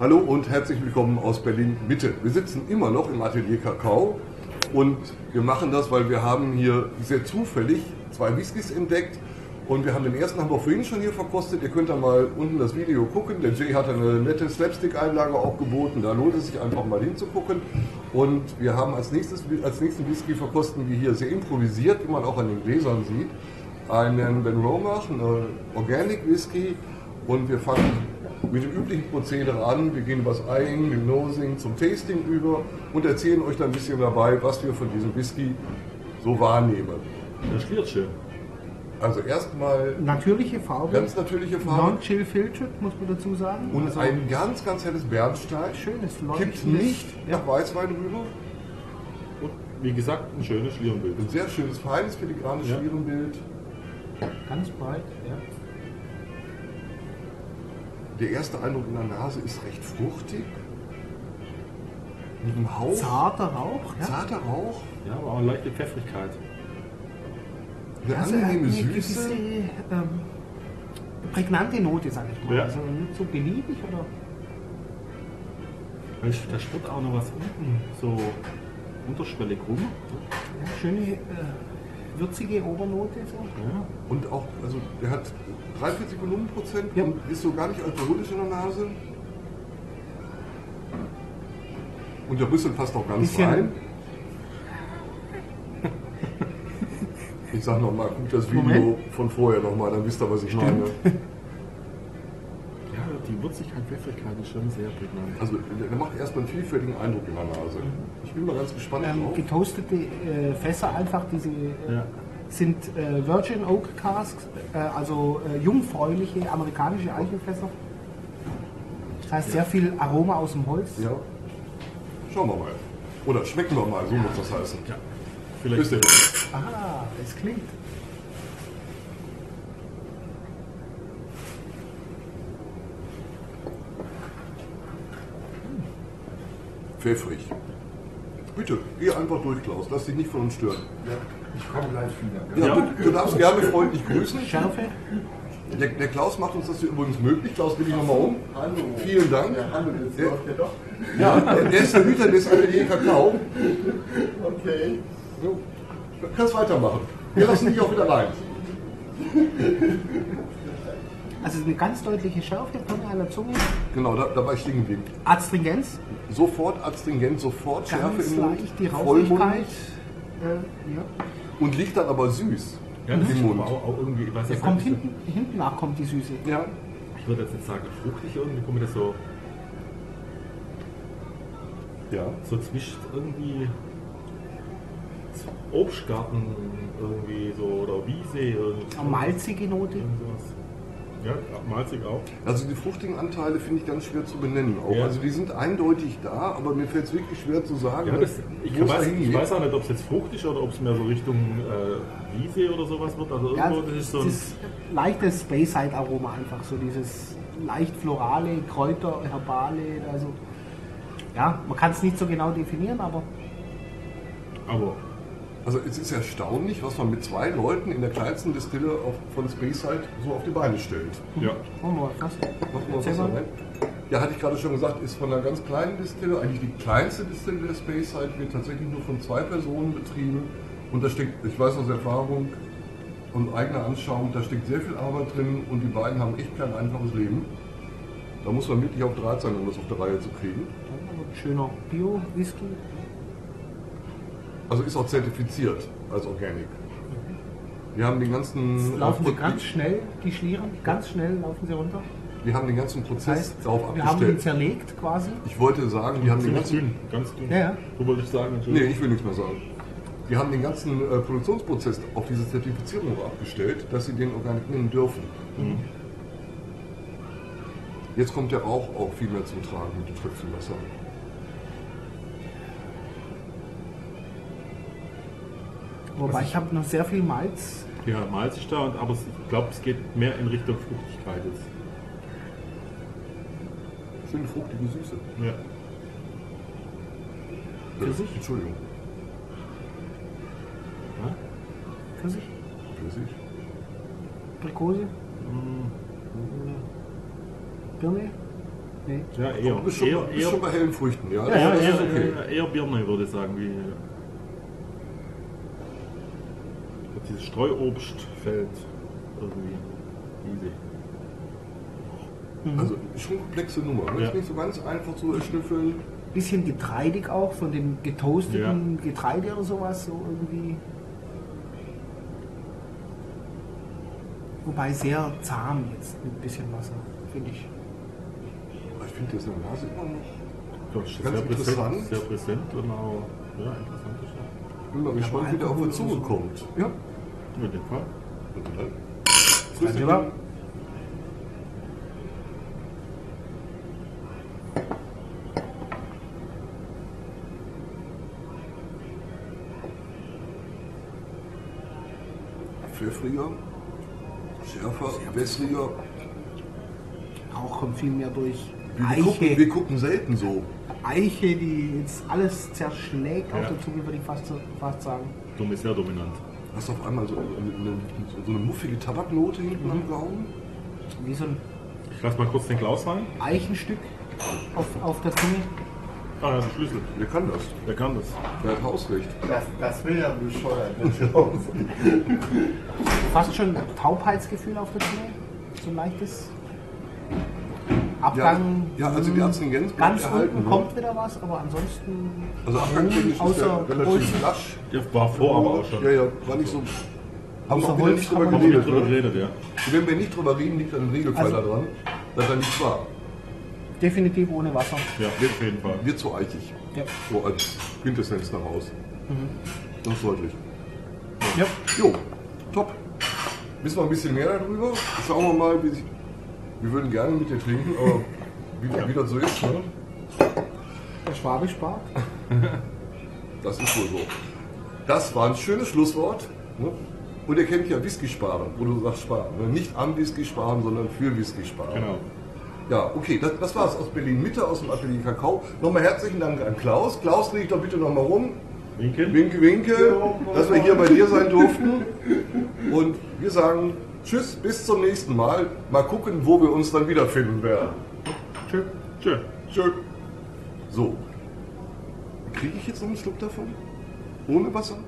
Hallo und herzlich willkommen aus Berlin Mitte. Wir sitzen immer noch im Atelier Kakao und wir machen das, weil wir haben hier sehr zufällig zwei Whiskys entdeckt und wir haben den ersten haben wir vorhin schon hier verkostet. Ihr könnt da mal unten das Video gucken. Der Jay hat eine nette Slapstick-Einlage auch geboten. Da lohnt es sich einfach mal hinzugucken. Und wir haben als nächstes als nächsten Whisky verkosten wir hier sehr improvisiert, wie man auch an den Gläsern sieht, einen Ben Romach, eine Organic Whisky. Und wir fangen mit dem üblichen Prozedere an. Wir gehen über das Eyeing, dem Nosing zum Tasting über und erzählen euch dann ein bisschen dabei, was wir von diesem Whisky so wahrnehmen. Das schliert schön. Also erstmal Natürliche Farbe. ganz natürliche Farbe Non-chill filtered, muss man dazu sagen. und Also ein ganz, ganz helles Bernstein. schönes Kippt leuchtendes- nicht Ja. nach Weißwein rüber. Und wie gesagt, ein schönes Schlierenbild. Ein sehr schönes, feines, filigranes Ja. Schlierenbild. Ganz breit, ja. Der erste Eindruck in der Nase ist recht fruchtig. Mit einem Hauch. Zarter Rauch, ja. Zarter Rauch. Ja, aber auch eine leichte Pfeffrigkeit. Eine Also angenehme eine gewisse Süße. ähm, prägnante Note, sag ich mal. Ja. Also nicht so beliebig oder. Da schwirrt auch noch was unten so unterschwellig rum. Ja, schöne äh, würzige Obernote. So. Ja. Und auch, also der hat 43 Volumenprozent Ja. und ist so gar nicht alkoholisch in der Nase. Und der Rüssel passt auch ganz Bisschen- rein. Ich sag nochmal, guckt das Video Moment. von vorher nochmal, dann wisst ihr, was ich Stimmt. meine. Ja, die Würzigkeit, Pfeffrigkeit ist schon sehr prägnant. Also der macht erstmal einen vielfältigen Eindruck in der Nase. Ich bin mal ganz gespannt Ähm, drauf. getoastete äh, Fässer einfach, diese äh, Ja. sind äh, Virgin Oak Casks, äh, also äh, jungfräuliche amerikanische Eichenfässer. Das heißt sehr viel Aroma aus dem Holz. Ja. Schauen wir mal. Oder schmecken wir mal, so muss das heißen. Ja. Vielleicht dich. Ah, es klingt. Pfeffrig. Bitte, geh einfach durch, Klaus. Lass dich nicht von uns stören. Ich komme gleich wieder. Ja, Ja. Du, du darfst gerne freundlich grüßen. Schärfe. Der, der Klaus macht uns das hier übrigens möglich. Klaus, bitte ich nochmal um. Hallo. Vielen Dank. Ja, hallo, jetzt Der- läuft ja doch. Ja, der, der ist der Hüter des Atelier Kakao. Okay. So, du kannst weitermachen. Wir lassen dich auch wieder rein. Also eine ganz deutliche Schärfe von einer Zunge. Genau, da, dabei stehen geblieben. Astringenz, Sofort astringent, sofort Schärfe ganz im Mund. leicht die Vollmund. Äh, ja. Und liegt dann aber süß Ja, das ist im Mund. aber auch, auch irgendwie, ich weiß Der jetzt kommt nicht, hinten, hinten nach kommt die Süße. Ja, ich würde jetzt nicht sagen fruchtig irgendwie, kommt mir das so, ja. so zwischen irgendwie Obstgarten irgendwie so oder Wiese irgendwie. Malzige Note. Irgend sowas. Ja, malzig auch. Also die fruchtigen Anteile finde ich ganz schwer zu benennen. Auch. Ja. Also die sind eindeutig da, aber mir fällt es wirklich schwer zu sagen, Ja, das, ich, weiß, ich weiß auch nicht, ob es jetzt fruchtig oder ob es mehr so Richtung äh, Wiese oder sowas wird. Also Ja, irgendwo, das ist so ein. dieses leichtes Speyside-Aroma einfach, so dieses leicht florale, Kräuter, Herbale, also ja, man kann es nicht so genau definieren, aber Aber Also es ist erstaunlich, was man mit zwei Leuten in der kleinsten Distille auf, von Speyside so auf die Beine stellt. ja, machen wir mal was. Machen wir Erzähl was mal. rein. Ja, hatte ich gerade schon gesagt, ist von einer ganz kleinen Distille, eigentlich die kleinste Distille der Speyside, wird tatsächlich nur von zwei Personen betrieben. Und da steckt, ich weiß aus Erfahrung und eigener Anschauung, da steckt sehr viel Arbeit drin und die beiden haben echt kein einfaches Leben. Da muss man wirklich auf Draht sein, um das auf der Reihe zu kriegen. Schöner Bio-Whisky. Also ist auch zertifiziert als Organic. Wir haben den ganzen, Laufen sie äh, ganz schnell, die Schlieren, ganz schnell laufen sie runter. wir haben den ganzen Das Prozess heißt, darauf wir haben ihn abgestellt. zerlegt quasi. Ich wollte sagen, wir haben den ganzen, dünn, ganz dünn. Ja, ja. Du wolltest sagen, Nee, Entschuldigung. ich will nichts mehr sagen. Wir haben den ganzen äh, Produktionsprozess auf diese Zertifizierung abgestellt, dass sie den Organic nehmen dürfen. Jetzt kommt der Rauch auch viel mehr zum Tragen mit dem Tröpfchen Wobei ich habe noch sehr viel Malz. Ja, Malz ist da, und, aber ich glaube, es geht mehr in Richtung Fruchtigkeit jetzt. Schöne fruchtige Süße. Ja. Pfirsich? Entschuldigung. Ja? Pfirsich, Pfirsich. Aprikose, Birne. Nee. Ja, eher. Du bist schon, eher, bist eher, schon bei hellen Früchten, ja? ja, ja, eher, okay. eher, eher Birne, würde ich sagen. Wie, dieses Streuobstfeld irgendwie. Easy. Also schon komplexe Nummer. Ne? Ja. Ist nicht so ganz einfach zu erschnüffeln. Bisschen getreidig auch, von dem getoasteten Getreide oder sowas, so irgendwie. Wobei sehr zahm jetzt mit ein bisschen Wasser, finde ich. Ich finde das in der Nase immer noch. Ganz sehr präsent, interessant. sehr präsent und auch ja, interessant. ist ja. Ich bin mal gespannt, wie der auf uns zukommt. Ja. Mit dem Fall. Danke, wa? Pfeffriger, schärfer, wässriger. Rauch kommt viel mehr durch. Wir gucken, wir Eiche, gucken selten so. Eiche, die jetzt alles zerschlägt auf Ja. der Zunge, würde ich fast, fast sagen. Dumm ist sehr dominant. Hast du auf einmal so eine, eine, so eine muffige Tabaknote hinten am Gaumen? Wie so ein Ich lasse mal kurz den Klaus rein. Eichenstück auf, auf der Zunge. Ah, ja, der Schlüssel. Wer kann das? Der kann das. Wer hat Hausrecht? Das, das will ja bescheuert. Fast schon Taubheitsgefühl auf der Zunge. So ein leichtes. Abgang. Ja, ja, also die Abstinenz bleibt Ganz erhalten, unten ne? kommt wieder was, aber ansonsten. Also abgangstechnisch ist außer der relativ Holz- lasch. Der war vor, aber auch schon. Ja, ja, war nicht so. Haben wir auch wieder nicht drüber geredet. drüber Ne? geredet, ja. Und wenn wir nicht drüber reden, liegt dann ein Regelfall Also- daran, dass er nichts war. Definitiv ohne Wasser. Ja, auf jeden Fall. Wird zu eichig. Ja. So als Quintessenz daraus. Das ist deutlich. ja. Jo, top. Wissen wir ein bisschen mehr darüber? Schauen wir mal, wie sich, wir würden gerne mit dir trinken, aber wie, wie das so ist, ne? Der Schwabe spart. das ist wohl so. Das war ein schönes Schlusswort. Ne? Und ihr kennt ja Whisky sparen, wo du sagst sparen. Ne? Nicht am Whisky sparen, sondern für Whisky sparen. Genau. Ja, okay, das, das war's aus Berlin Mitte, aus dem Atelier Kakao. Nochmal herzlichen Dank an Klaus. Klaus, dreh dich doch bitte nochmal rum. Winken. Winke, winke, dass wir hier bei dir sein durften. Und wir sagen Tschüss, bis zum nächsten Mal. Mal gucken, wo wir uns dann wiederfinden werden. Tschö. Tschö. Tschö. So. Kriege ich jetzt noch einen Schluck davon? Ohne Wasser?